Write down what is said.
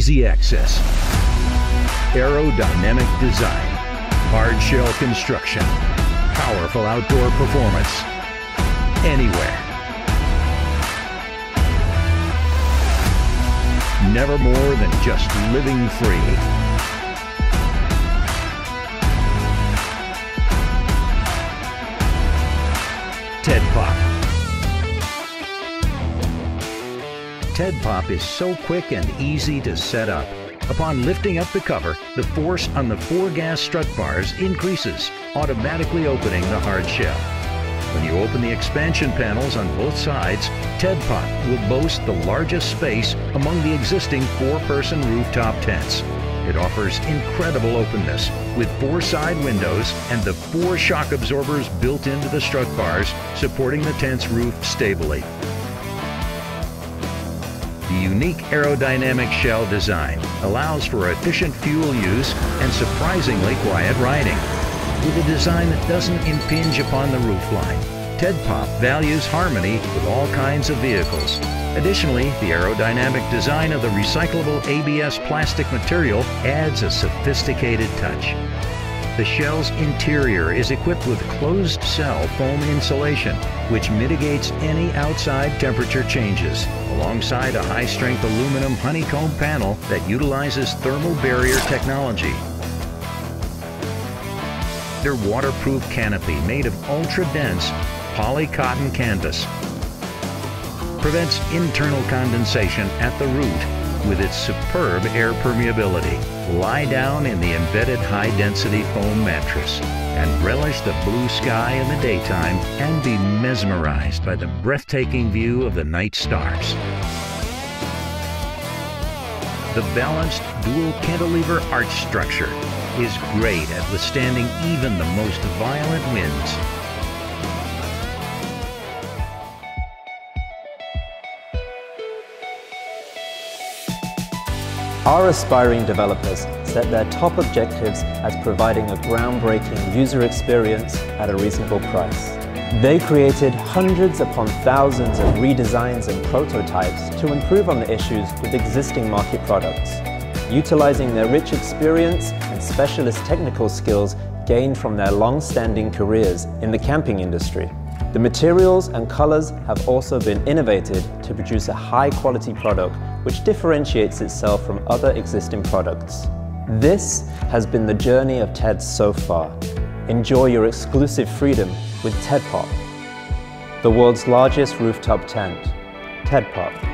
easy access. Aerodynamic design, hard shell construction, powerful outdoor performance, anywhere. Never more than just living free. Ted Pop. TedPop is so quick and easy to set up. Upon lifting up the cover, the force on the four gas strut bars increases, automatically opening the hard shell. When you open the expansion panels on both sides, TedPop will boast the largest space among the existing four-person rooftop tents. It offers incredible openness with four side windows and the four shock absorbers built into the strut bars, supporting the tent's roof stably. The unique aerodynamic shell design allows for efficient fuel use and surprisingly quiet riding. With a design that doesn't impinge upon the roofline, Ted Pop values harmony with all kinds of vehicles. Additionally, the aerodynamic design of the recyclable ABS plastic material adds a sophisticated touch. The shell's interior is equipped with closed cell foam insulation, which mitigates any outside temperature changes, alongside a high strength aluminum honeycomb panel that utilizes thermal barrier technology. Their waterproof canopy made of ultra dense poly cotton canvas prevents internal condensation at the root with its superb air permeability. Lie down in the embedded high-density foam mattress and relish the blue sky in the daytime and be mesmerized by the breathtaking view of the night stars. The balanced dual cantilever arch structure is great at withstanding even the most violent winds Our aspiring developers set their top objectives as providing a groundbreaking user experience at a reasonable price. They created hundreds upon thousands of redesigns and prototypes to improve on the issues with existing market products, utilizing their rich experience and specialist technical skills gained from their long-standing careers in the camping industry. The materials and colors have also been innovated to produce a high quality product which differentiates itself from other existing products. This has been the journey of TED so far. Enjoy your exclusive freedom with TedPop, the world's largest rooftop tent, TedPop.